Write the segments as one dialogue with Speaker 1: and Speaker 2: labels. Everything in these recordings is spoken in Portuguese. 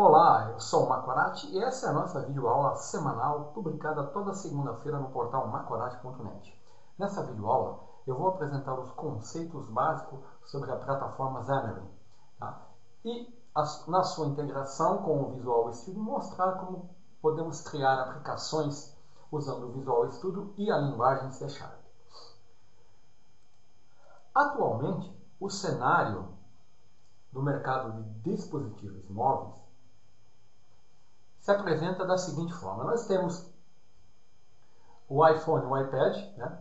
Speaker 1: Olá, eu sou o Macorati e essa é a nossa videoaula semanal publicada toda segunda-feira no portal macorati.net. Nessa videoaula eu vou apresentar os conceitos básicos sobre a plataforma Xamarin tá? e na sua integração com o Visual Studio mostrar como podemos criar aplicações usando o Visual Studio e a linguagem C Sharp. Atualmente, o cenário do mercado de dispositivos móveis se apresenta da seguinte forma. Nós temos o iPhone e o iPad, né?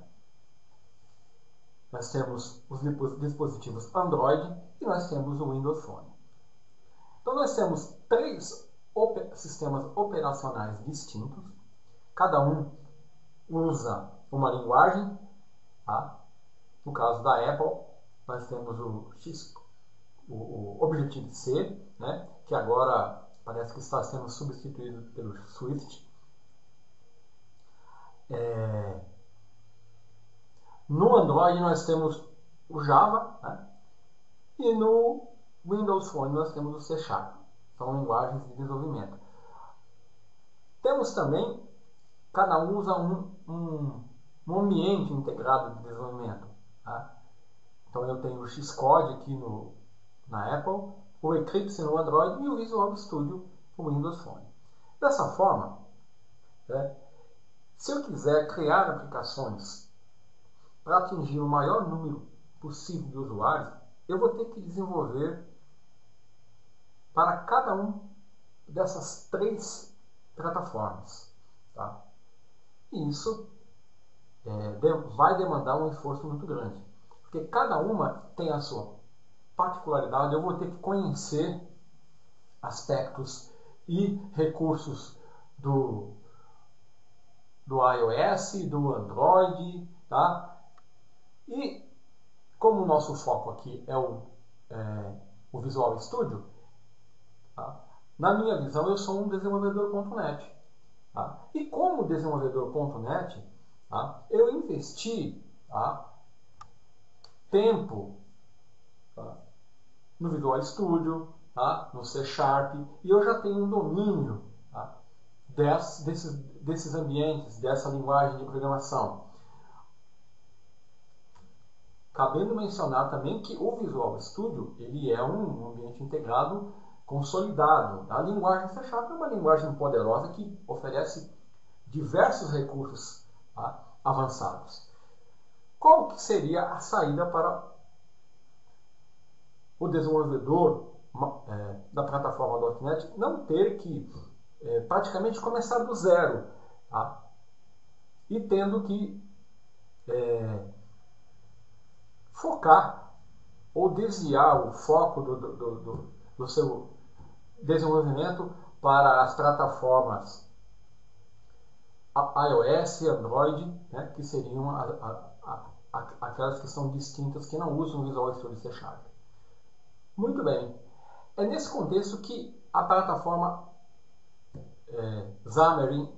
Speaker 1: nós temos os dispositivos Android e nós temos o Windows Phone. Então nós temos três sistemas operacionais distintos, cada um usa uma linguagem, tá? no caso da Apple, nós temos o X, o, o Objective-C, né? que agora parece que está sendo substituído pelo Swift. É... No Android nós temos o Java né? e no Windows Phone nós temos o C Sharp. São linguagens de desenvolvimento. Temos também, cada um usa um, um, um ambiente integrado de desenvolvimento. Tá? Então eu tenho o Xcode aqui no, na Apple, o Eclipse no Android e o Visual Studio no Windows Phone. Dessa forma, né, se eu quiser criar aplicações para atingir o maior número possível de usuários, eu vou ter que desenvolver para cada um dessas três plataformas. Tá? E isso é, vai demandar um esforço muito grande, porque cada uma tem a sua particularidade, eu vou ter que conhecer aspectos e recursos do, do iOS, do Android, tá? E como o nosso foco aqui é o, é, o Visual Studio, tá? na minha visão eu sou um desenvolvedor.net. Tá? E como desenvolvedor.net, tá? eu investi tá? tempo? No Visual Studio, tá? no C Sharp, e eu já tenho um domínio tá? Des, desses, desses ambientes, dessa linguagem de programação. Cabendo mencionar também que o Visual Studio ele é um ambiente integrado consolidado. A linguagem C Sharp é uma linguagem poderosa que oferece diversos recursos tá? avançados. Qual que seria a saída para o desenvolvedor é, da plataforma .NET não ter que é, praticamente começar do zero tá? e tendo que é, focar ou desviar o foco do, do, do, do seu desenvolvimento para as plataformas iOS e Android, né, que seriam a, a, a, aquelas que são distintas, que não usam o Visual Studio C Sharp. Muito bem. É nesse contexto que a plataforma é, Xamarin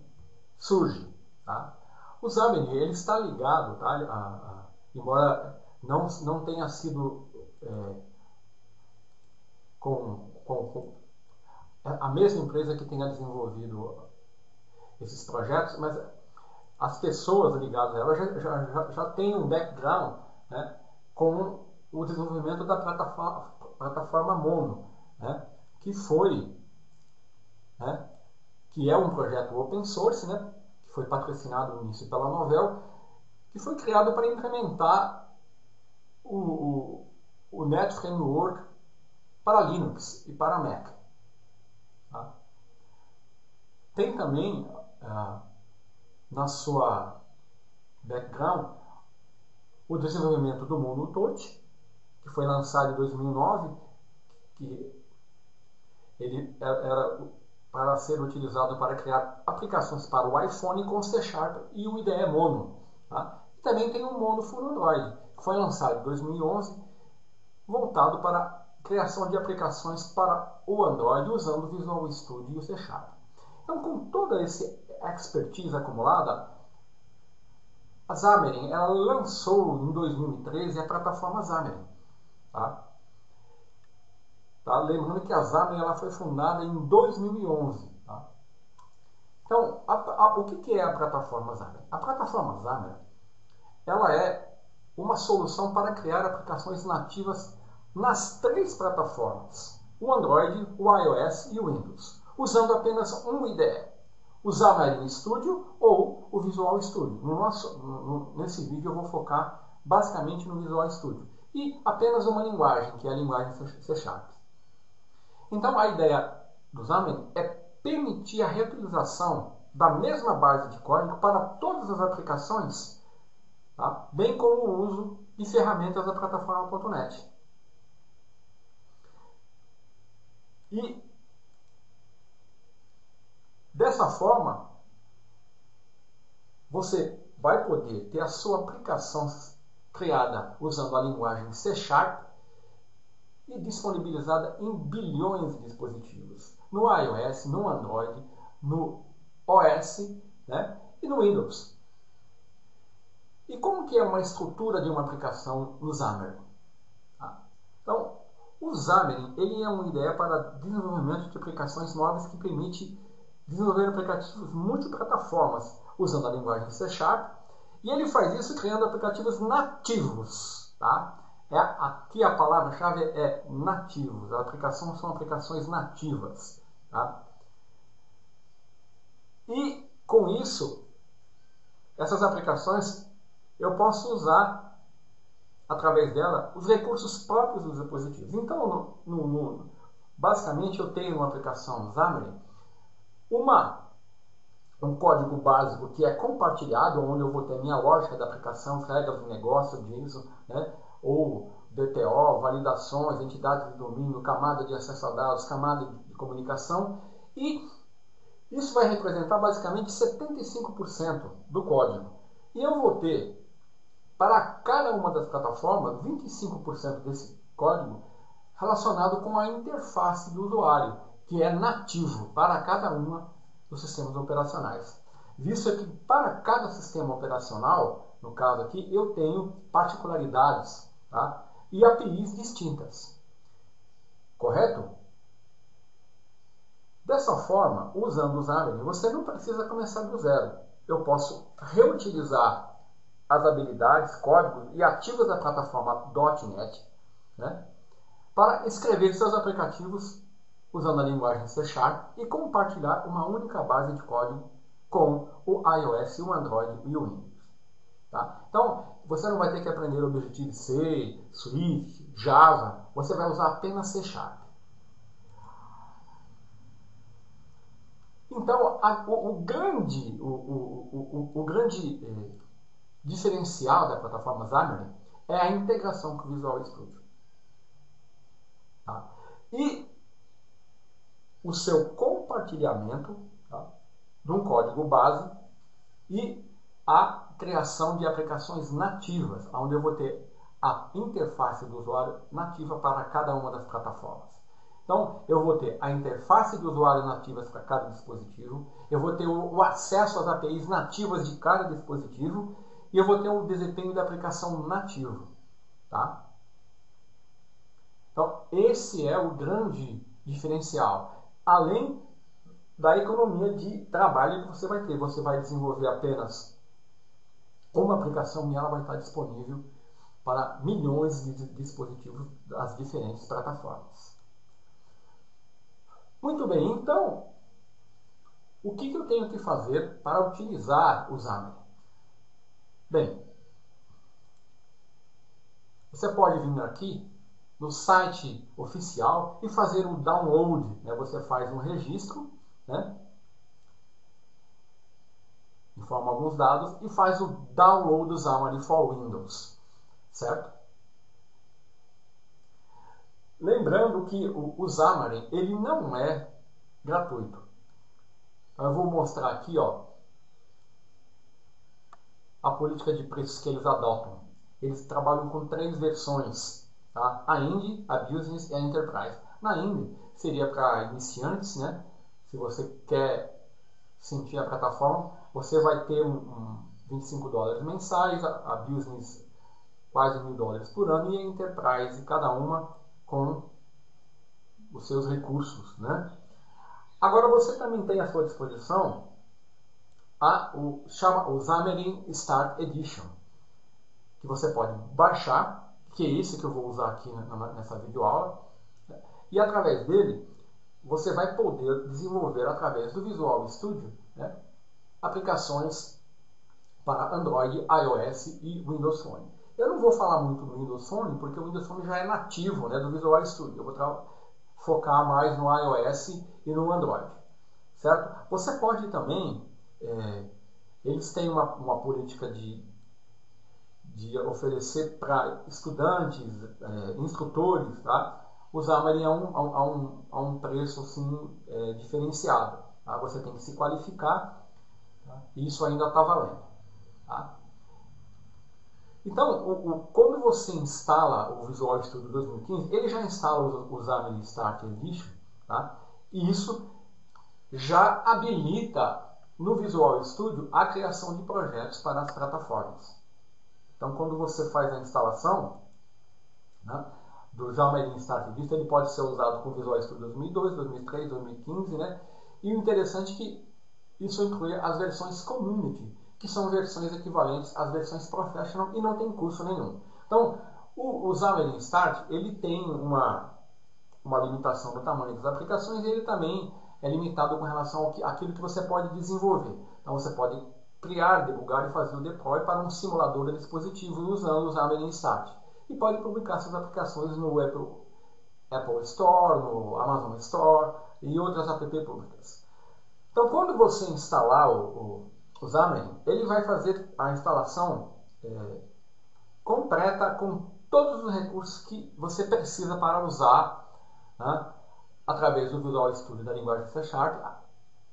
Speaker 1: surge. Tá? O Xamarin ele está ligado, tá? A, a, embora não, não tenha sido é, com, com, com, a mesma empresa que tenha desenvolvido esses projetos, mas as pessoas ligadas a ela já, já, já, já têm um background né, com o desenvolvimento da plataforma, plataforma Mono né, que foi, né, que é um projeto open source, né, que foi patrocinado no início pela Novell, que foi criado para implementar o, o, o Net Framework para Linux e para Mac. Tá? Tem também ah, na sua background o desenvolvimento do Mono Touch, que foi lançado em 2009, que ele era para ser utilizado para criar aplicações para o iPhone com C Sharp e o IDE Mono. Tá? E também tem o Mono Full Android, que foi lançado em 2011, voltado para a criação de aplicações para o Android usando o Visual Studio e o C Sharp. Então, com toda essa expertise acumulada, a Xamarin ela lançou em 2013 a plataforma Xamarin. Tá? Tá? Lembrando que a Xamarin ela foi fundada em 2011. Tá? Então, a, a, o que, que é a plataforma Xamarin? A plataforma Xamarin ela é uma solução para criar aplicações nativas nas três plataformas, o Android, o iOS e o Windows, usando apenas um IDE, o Xamarin Studio ou o Visual Studio. No nosso, no, nesse vídeo eu vou focar basicamente no Visual Studio e apenas uma linguagem, que é a linguagem C Sharp. Então a ideia do Xamarin é permitir a reutilização da mesma base de código para todas as aplicações, tá? bem como o uso de ferramentas da plataforma.net. E dessa forma, você vai poder ter a sua aplicação criada usando a linguagem C Sharp e disponibilizada em bilhões de dispositivos, no iOS, no Android, no OS né, e no Windows. E como que é uma estrutura de uma aplicação no Xamarin? Ah, então, o Xamarin ele é uma ideia para desenvolvimento de aplicações novas que permite desenvolver aplicativos multiplataformas usando a linguagem C Sharp e ele faz isso criando aplicativos nativos. Tá? É, aqui a palavra-chave é nativos. A aplicação são aplicações nativas. Tá? E com isso, essas aplicações eu posso usar através dela os recursos próprios dos dispositivos. Então, no, no, no, basicamente, eu tenho uma aplicação Xamarin uma um código básico que é compartilhado, onde eu vou ter minha lógica da aplicação, regras de negócio disso, né? ou DTO, validações, entidades de domínio, camada de acesso a dados, camada de comunicação, e isso vai representar basicamente 75% do código. E eu vou ter, para cada uma das plataformas, 25% desse código relacionado com a interface do usuário, que é nativo para cada uma dos sistemas operacionais. Visto que para cada sistema operacional, no caso aqui, eu tenho particularidades tá? e APIs distintas. Correto? Dessa forma, usando o Xamarin, você não precisa começar do zero. Eu posso reutilizar as habilidades, códigos e ativos da plataforma .NET né, para escrever seus aplicativos usando a linguagem C Sharp e compartilhar uma única base de código com o iOS, o Android e o Windows. Tá? Então, você não vai ter que aprender Objective-C, Swift, Java, você vai usar apenas C Sharp. Então, a, o, o, grande, o, o, o grande eh, diferencial da plataforma Xamarin é a integração com o Visual Studio. Tá? E o seu compartilhamento tá, de um código base e a criação de aplicações nativas, onde eu vou ter a interface do usuário nativa para cada uma das plataformas. Então, eu vou ter a interface do usuário nativas para cada dispositivo, eu vou ter o acesso às APIs nativas de cada dispositivo e eu vou ter o desempenho da aplicação nativo. Tá? Então, esse é o grande diferencial além da economia de trabalho que você vai ter. Você vai desenvolver apenas uma aplicação e ela vai estar disponível para milhões de dispositivos das diferentes plataformas. Muito bem, então, o que, eu tenho que fazer para utilizar o Xamarin? Bem, você pode vir aqui no site oficial e fazer o download. Né? Você faz um registro, né? informa alguns dados e faz o download do Xamarin for Windows, certo? Lembrando que o, o Xamarin ele não é gratuito. Então, eu vou mostrar aqui, ó, a política de preços que eles adotam. Eles trabalham com três versões Tá? A Indie, a Business e a Enterprise. Na Indie seria para iniciantes, né? Se você quer sentir a plataforma, você vai ter um, um 25 dólares mensais, a, a Business quase mil dólares por ano e a Enterprise, cada uma com os seus recursos. Né? Agora você também tem à sua disposição a, o, chama, o Xamarin Start Edition, que você pode baixar, que é esse que eu vou usar aqui nessa videoaula, e através dele você vai poder desenvolver através do Visual Studio né, aplicações para Android, iOS e Windows Phone. Eu não vou falar muito do Windows Phone, porque o Windows Phone já é nativo né, do Visual Studio. Eu vou focar mais no iOS e no Android. Certo? Você pode também, é, eles têm uma, uma política de, de oferecer para estudantes, é, instrutores, tá? usar a um, a um, a um preço assim, é, diferenciado. Tá? Você tem que se qualificar tá? e isso ainda está valendo. Tá? Então, o, o, quando você instala o Visual Studio 2015, ele já instala o, o Xamarin Start Edition, tá? e isso já habilita no Visual Studio a criação de projetos para as plataformas. Então, quando você faz a instalação, né, do Xamarin Start Vista, ele pode ser usado com Visual Studio 2002, 2003, 2015, né? E o interessante é que isso inclui as versões Community, que são versões equivalentes às versões Professional e não tem custo nenhum. Então, o, o Xamarin Start, ele tem uma, uma limitação do tamanho das aplicações e ele também é limitado com relação ao que, àquilo que você pode desenvolver. Então, você pode criar, debugar e fazer o deploy para um simulador de dispositivo usando o Xamarin Start e pode publicar suas aplicações no Apple, Apple Store, no Amazon Store e outras app públicas. Então, quando você instalar o, o, o Xamarin, ele vai fazer a instalação é, completa com todos os recursos que você precisa para usar né, através do Visual Studio da linguagem C Sharp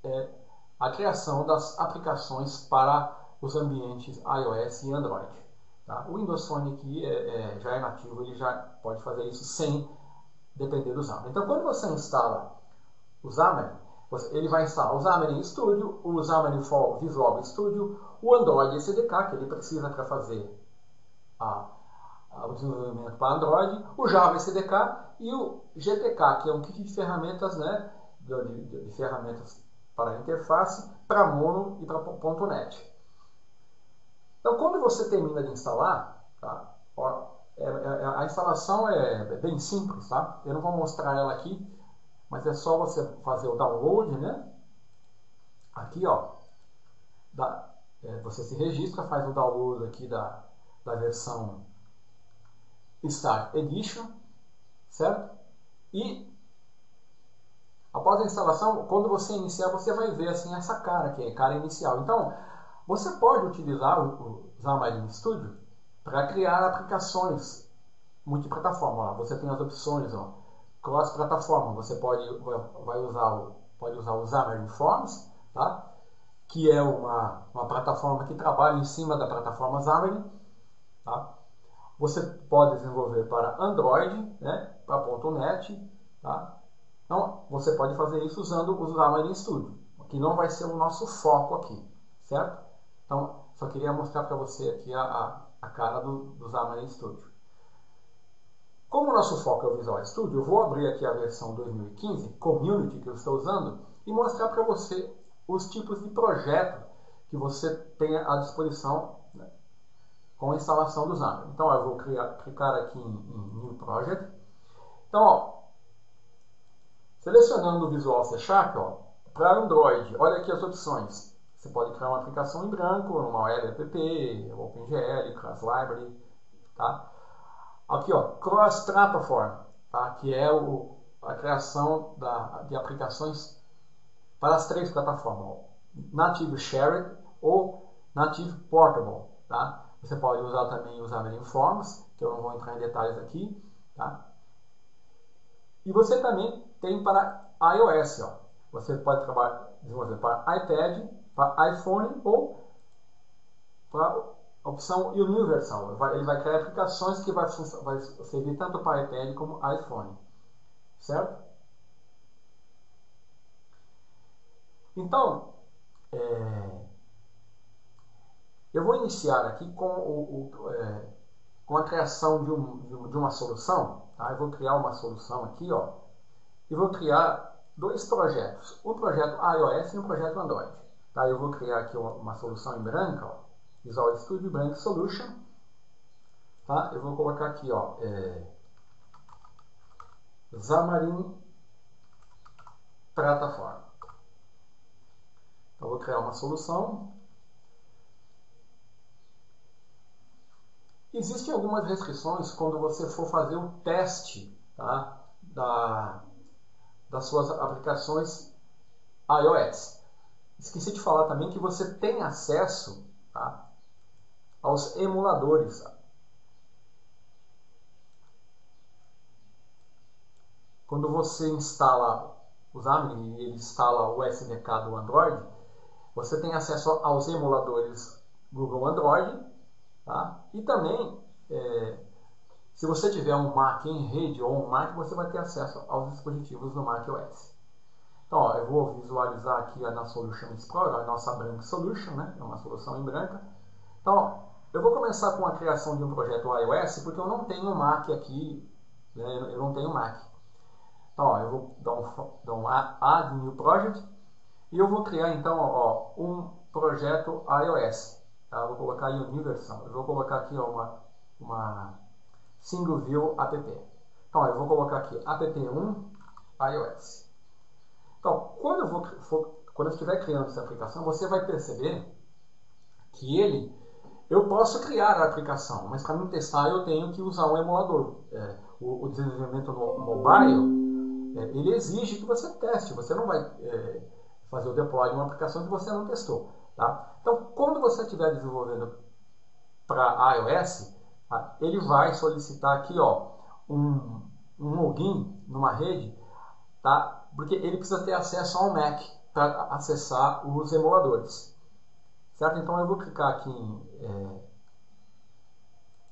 Speaker 1: é, a criação das aplicações para os ambientes iOS e Android. Tá? O Windows Phone aqui é, é, já é nativo, ele já pode fazer isso sem depender do Xamarin. Então, quando você instala o Xamarin, ele vai instalar o Xamarin Studio, o Xamarin Visual Studio, o Android SDK, que ele precisa para fazer a, a, o desenvolvimento para Android, o Java SDK e o GTK, que é um kit de ferramentas, né, de, de, de ferramentas para interface, para Mono e para .NET. Então, quando você termina de instalar, tá? É, é, é a instalação é bem simples, tá? Eu não vou mostrar ela aqui, mas é só você fazer o download, né? Aqui, ó, da, é, você se registra, faz o download aqui da, da versão Start Edition, certo? E após a instalação, quando você iniciar, você vai ver assim essa cara aqui, é cara inicial. Então, você pode utilizar o, Xamarin Studio para criar aplicações multiplataforma. Você tem as opções, cross-plataforma. Você pode vai usar pode usar o Xamarin Forms, tá? que é uma, uma plataforma que trabalha em cima da plataforma Xamarin. Tá? Você pode desenvolver para Android, né? para .NET. Tá? Então, você pode fazer isso usando o Xamarin Studio, que não vai ser o nosso foco aqui, certo? Então, só queria mostrar para você aqui a, a, a cara do, do Xamarin Studio. Como o nosso foco é o Visual Studio, eu vou abrir aqui a versão 2015, Community, que eu estou usando, e mostrar para você os tipos de projeto que você tem à disposição né, com a instalação do Xamarin. Então, eu vou criar, clicar aqui em, em New Project. Então, ó, selecionando o Visual C Sharp, para Android, olha aqui as opções. Você pode criar uma aplicação em branco, numa web app, OpenGL, Class Library, tá? Aqui, ó, Cross Platform, tá? Que é o, a criação da, de aplicações para as três plataformas, Native Shared ou Native Portable, tá? Você pode usar também Xamarin Forms, que eu não vou entrar em detalhes aqui, tá? E você também tem para iOS, ó. Você pode trabalhar, desenvolver para iPad, para iPhone ou para a opção Universal. Ele vai criar aplicações que vai, vai servir tanto para iPad como iPhone. Certo? Então, é, eu vou iniciar aqui com, o, o é, com a criação de, um, de uma solução. Tá? Eu vou criar uma solução aqui, ó, e vou criar dois projetos, um projeto iOS e um projeto Android. Tá? Eu vou criar aqui uma, solução em branca, ó, Visual Studio Blank Solution. Tá? Eu vou colocar aqui, ó, é, Xamarin Plataforma. Então, vou criar uma solução. Existem algumas restrições quando você for fazer o teste tá, da, das suas aplicações iOS. Esqueci de falar também que você tem acesso tá, aos emuladores. Quando você instala o Xamarin e ele instala o SDK do Android, você tem acesso aos emuladores Google Android tá? e também é, se você tiver um Mac em rede ou um Mac, você vai ter acesso aos dispositivos do Mac OS. Então, ó, eu vou visualizar aqui a nossa Solution Explorer, a nossa Branch Solution, né? é uma solução em branca. Então, ó, eu vou começar com a criação de um projeto iOS, porque eu não tenho Mac aqui, né? eu não tenho Mac. Então, ó, eu vou dar um, dar um Add New Project, e eu vou criar, então, ó, um projeto iOS. Tá? Vou colocar aí Universal. Eu vou colocar aqui ó, uma, uma Single View app. Então, ó, eu vou colocar aqui app1 iOS. Então, quando eu, vou, for, quando eu estiver criando essa aplicação, você vai perceber que ele, eu posso criar a aplicação, mas para me testar eu tenho que usar um emulador. É, o, o, desenvolvimento no mobile, é, ele exige que você teste. Você não vai é, fazer o deploy de uma aplicação que você não testou. Tá? Então, quando você estiver desenvolvendo para iOS, tá? ele vai solicitar aqui ó, um, um login numa rede tá? porque ele precisa ter acesso ao Mac para acessar os emuladores. Certo? Então eu vou clicar aqui em, é,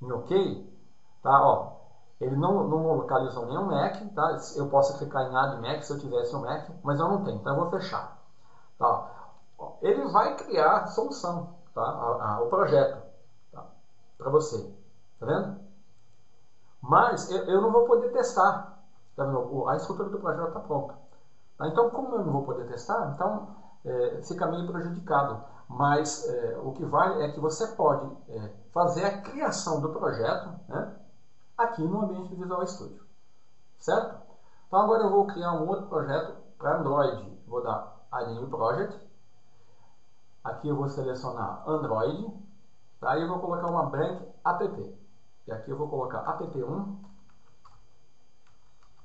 Speaker 1: em OK. Tá? Ó, ele não, não localizou nenhum Mac. Tá? Eu posso clicar em Add Mac se eu tivesse um Mac, mas eu não tenho, então eu vou fechar. Tá? Ele vai criar solução, tá? A, a, o projeto tá? para você. Tá vendo? Mas eu, eu não vou poder testar. Tá vendo? A estrutura do projeto está pronta. Tá? Então, como eu não vou poder testar, então é, fica meio prejudicado. Mas é, o que vale é que você pode é, fazer a criação do projeto né, aqui no ambiente do Visual Studio. Certo? Então agora eu vou criar um outro projeto para Android. Vou dar a Project. Aqui eu vou selecionar Android. Tá? E eu vou colocar uma branch app. E aqui eu vou colocar app1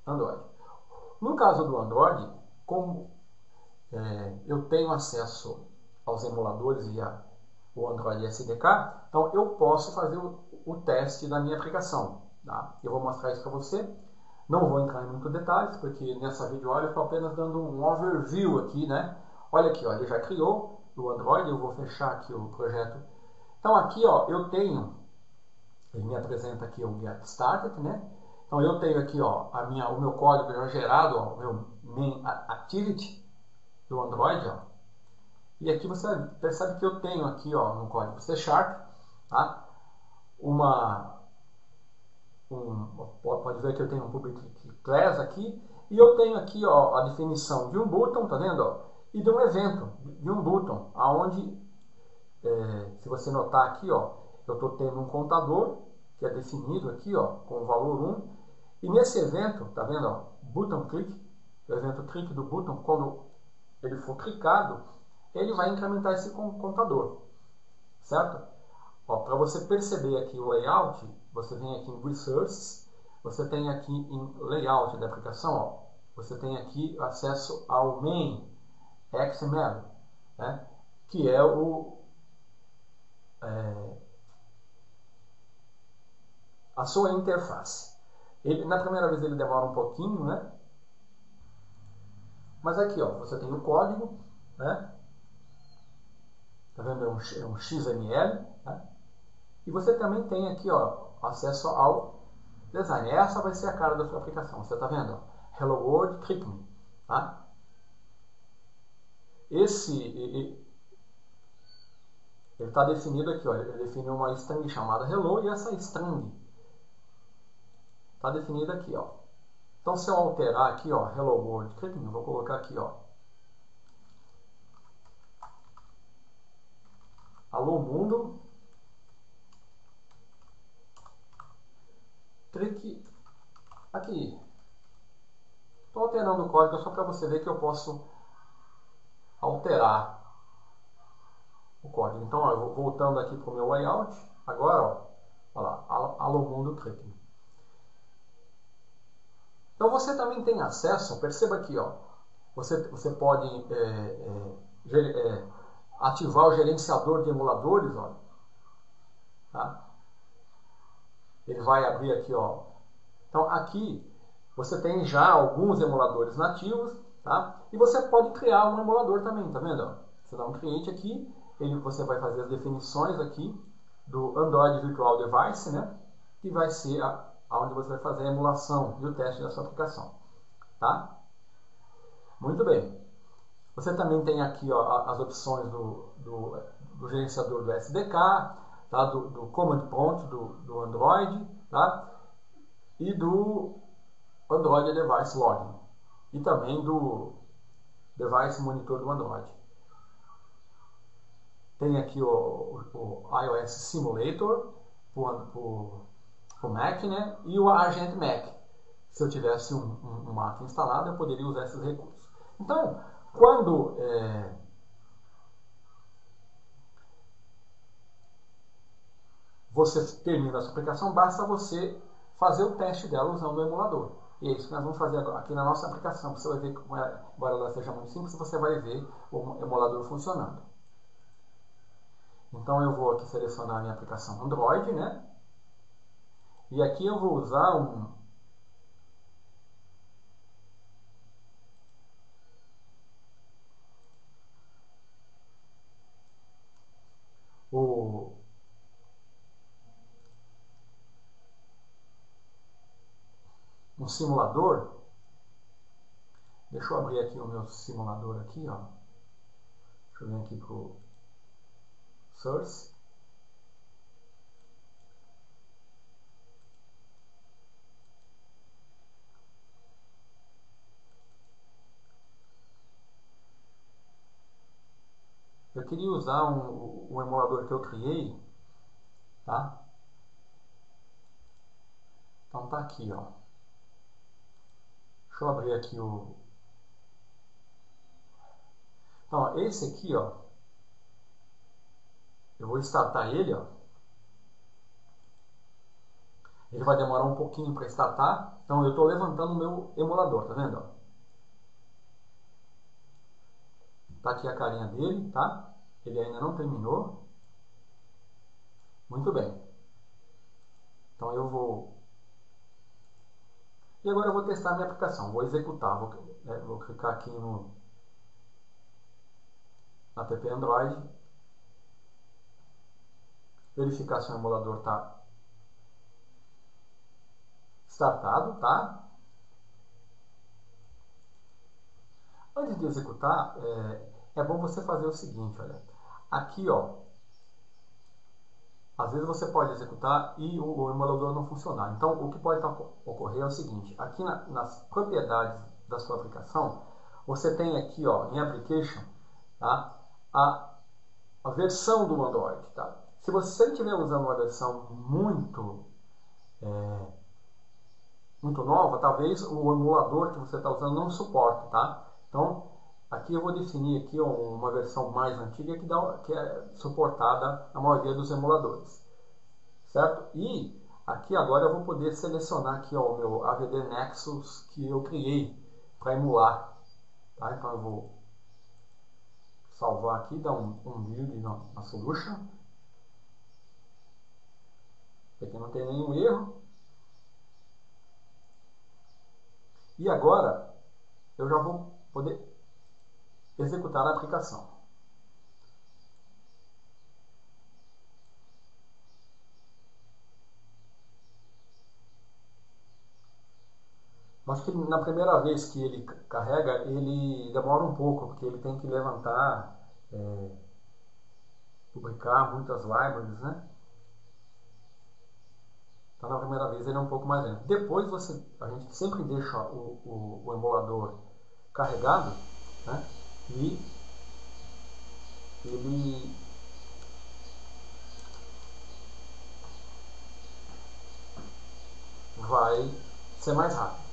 Speaker 1: Android. No caso do Android, como é, eu tenho acesso aos emuladores via o Android SDK, então eu posso fazer o, o teste da minha aplicação. Tá? Eu vou mostrar isso para você. Não vou entrar em muitos detalhes, porque nessa videoaula eu estou apenas dando um overview aqui, né? Olha aqui, ó, ele já criou o Android, eu vou fechar aqui o projeto. Então aqui, ó, eu tenho, ele me apresenta aqui o Get Started, né? Então eu tenho aqui, ó, a minha, o meu código já gerado, ó, o meu main activity do Android, ó. E aqui você percebe que eu tenho aqui, ó, no código C Sharp, tá? Uma um, pode ver que eu tenho um public class aqui e eu tenho aqui, ó, a definição de um button, tá vendo, ó? E de um evento, de um button, aonde é, se você notar aqui, ó, eu estou tendo um contador que é definido aqui, ó, com o valor 1. E nesse evento, tá vendo, ó, button click, o evento click do button, quando ele for clicado, ele vai incrementar esse contador, certo? Para você perceber aqui o layout, você vem aqui em Resources, você tem aqui em Layout da aplicação, ó, você tem aqui acesso ao Main XML, né, que é o é, a sua interface. Ele, na primeira vez ele demora um pouquinho, né? Mas aqui, ó, você tem o código, né? Tá vendo? É um, é um XML, né? E você também tem aqui, ó, acesso ao design. Essa vai ser a cara da sua aplicação. Você tá vendo? Hello World, click me, tá? Esse, ele está definido aqui, ó, ele define uma string chamada hello e essa string está definida aqui, ó. Então, se eu alterar aqui, ó, Hello World, eu vou colocar aqui, ó, Alô Mundo, clique aqui. Estou alterando o código só para você ver que eu posso alterar o código. Então, ó, voltando aqui para o meu layout. Agora, olha lá, Alô Mundo Clique. Então você também tem acesso, perceba aqui, ó, você, você pode é, é, é, ativar o gerenciador de emuladores, ó, tá? Ele vai abrir aqui, ó. Então aqui você tem já alguns emuladores nativos, tá? E você pode criar um emulador também, tá vendo? Você dá um cliente aqui, ele, você vai fazer as definições aqui do Android Virtual Device, né? Que vai ser a, onde você vai fazer a emulação e o teste da sua aplicação. Tá? Muito bem. Você também tem aqui ó, as opções do, do, do gerenciador do SDK, tá? do, do Command Prompt do, do Android tá? e do Android Device Login e também do Device Monitor do Android. Tem aqui o, o iOS Simulator para o Mac, né? E o Argent Mac. Se eu tivesse um, um, um Mac instalado, eu poderia usar esses recursos. Então, quando é, você termina a sua aplicação, basta você fazer o teste dela usando o emulador. E é isso que nós vamos fazer agora, aqui na nossa aplicação. Você vai ver, é, embora ela seja muito simples, você vai ver o emulador funcionando. Então eu vou aqui selecionar a minha aplicação Android, né? E aqui eu vou usar um, o um simulador. Deixa eu abrir aqui o meu simulador aqui, ó. Deixa eu vir aqui pro Source. Eu queria usar um, um emulador que eu criei, tá? Então tá aqui, ó. Deixa eu abrir aqui o... Então, esse aqui, ó. Eu vou startar ele, ó. Ele vai demorar um pouquinho para startar. Então, eu estou levantando o meu emulador, tá vendo? Tá aqui a carinha dele, tá? Ele ainda não terminou. Muito bem. Então eu vou... E agora eu vou testar a minha aplicação. Vou executar. Vou, é, vou clicar aqui no app Android. Verificar se o emulador está startado, tá? Antes de executar, é, é bom você fazer o seguinte, olha. Aqui, ó, às vezes você pode executar e o, emulador não funcionar. Então, o que pode ocorrer é o seguinte, aqui na, nas propriedades da sua aplicação, você tem aqui, ó, em Application, tá, a, a versão do Android, tá? Se você estiver usando uma versão muito é, muito nova, talvez o emulador que você está usando não suporte, tá? Então, Aqui eu vou definir aqui uma versão mais antiga que, dá, que é suportada na maioria dos emuladores. Certo? E aqui agora eu vou poder selecionar aqui ó, o meu AVD Nexus que eu criei para emular. Tá? Então eu vou salvar aqui, dar um, um build na, na solution. Aqui não tem nenhum erro. E agora eu já vou poder executar a aplicação. Acho que na primeira vez que ele carrega, ele demora um pouco, porque ele tem que levantar, é, publicar muitas libraries, né? Então, na primeira vez ele é um pouco mais lento. Depois você, a gente sempre deixa o, o, o emulador carregado né? E ele vai ser mais rápido.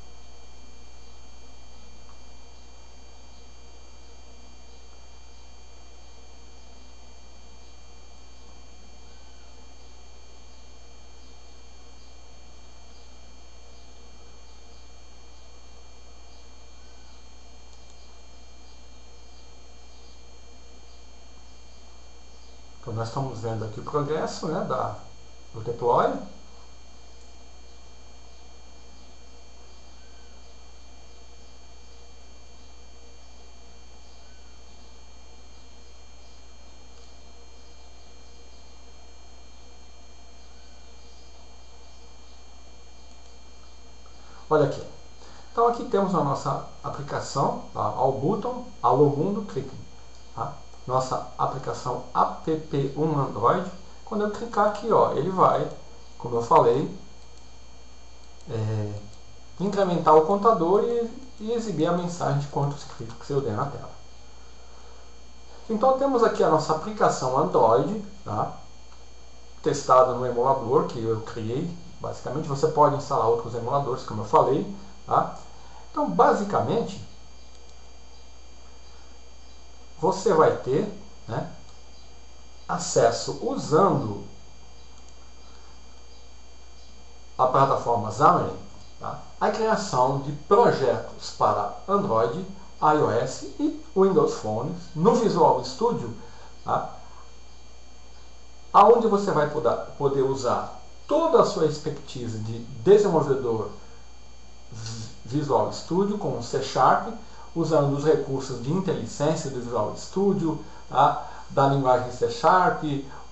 Speaker 1: Então nós estamos vendo aqui o progresso né, da, do deploy. Olha aqui. Então aqui temos a nossa aplicação, tá? ao botão, alô mundo, clique. Nossa aplicação app1 Android. Quando eu clicar aqui, ó, ele vai, como eu falei, é, incrementar o contador e, e, exibir a mensagem de quantos cliques eu der na tela. Então temos aqui a nossa aplicação Android, tá? testada no emulador que eu criei Basicamente, você pode instalar outros emuladores, como eu falei. Tá? Então, basicamente, você vai ter né, acesso usando a plataforma Xamarin tá? a criação de projetos para Android, iOS e Windows Phone no Visual Studio, tá? aonde você vai poder usar toda a sua expertise de desenvolvedor Visual Studio com C Sharp, usando os recursos de inteligência do Visual Studio, tá? da linguagem C Sharp,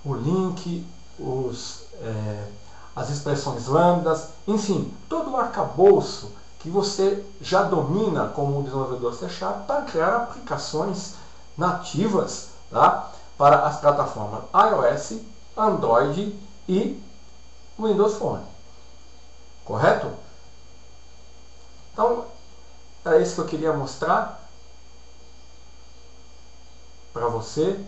Speaker 1: o link, os, é, as expressões lambdas, enfim, todo o arcabouço que você já domina como desenvolvedor C Sharp para criar aplicações nativas tá? para as plataformas iOS, Android e Windows Phone. Correto? Então, era isso que eu queria mostrar para você.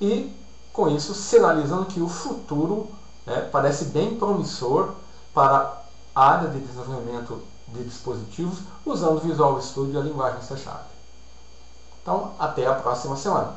Speaker 1: E com isso sinalizando que o futuro né, parece bem promissor para a área de desenvolvimento de dispositivos usando Visual Studio e a linguagem C Sharp. Então, até a próxima semana.